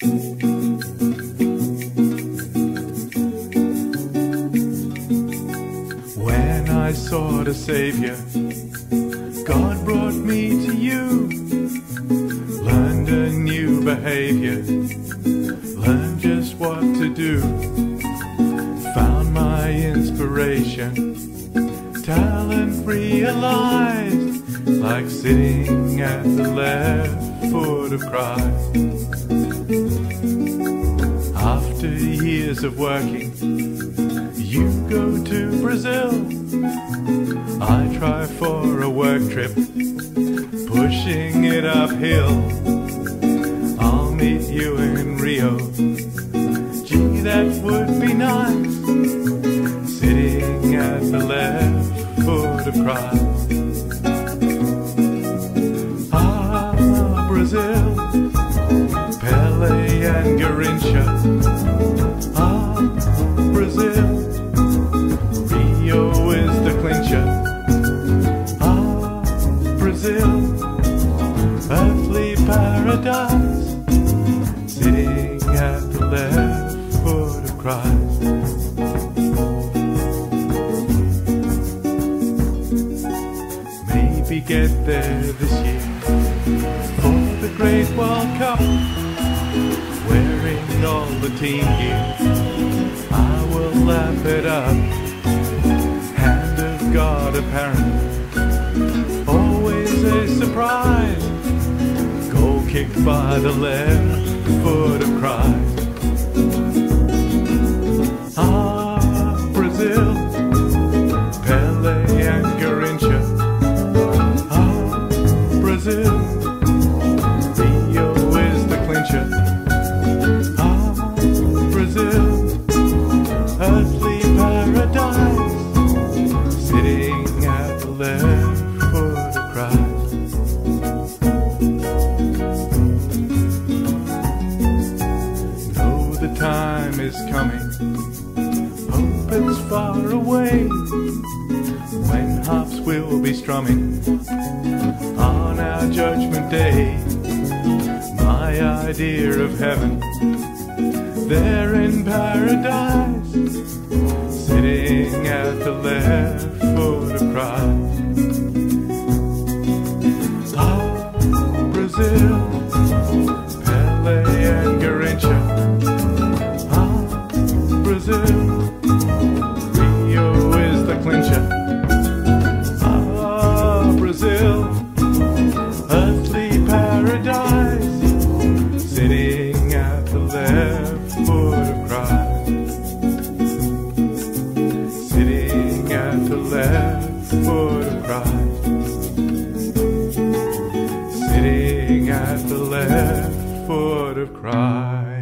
When I sought a savior, God brought me to you. Learned a new behavior, learned just what to do. Found my inspiration, talent realized, like sitting at the left foot of Christ. Years of working, you go to Brazil. I try for a work trip, pushing it uphill. I'll meet you in Rio. Gee, that would be nice. Sitting at the left foot of Christ. Ah, Brazil, Pele and Garrincha. Brazil, Rio is the clincher. Ah, Brazil, earthly paradise, sitting at the left foot of Christ. Maybe get there this year for the Great World Cup, wearing all the team gear. Lap it up. Hand of God apparent. Always a surprise. Goal kicked by the left foot of Christ. Is coming, hope it's far away, when harps will be strumming on our judgment day. My idea of heaven there in paradise, sitting at the left foot of Christ. Ah, Brazil, Brazil, Rio is the clincher. Ah, Brazil, earthly paradise sitting at the left foot of Christ. Sitting at the left foot of Christ. Sitting at the left foot of Christ.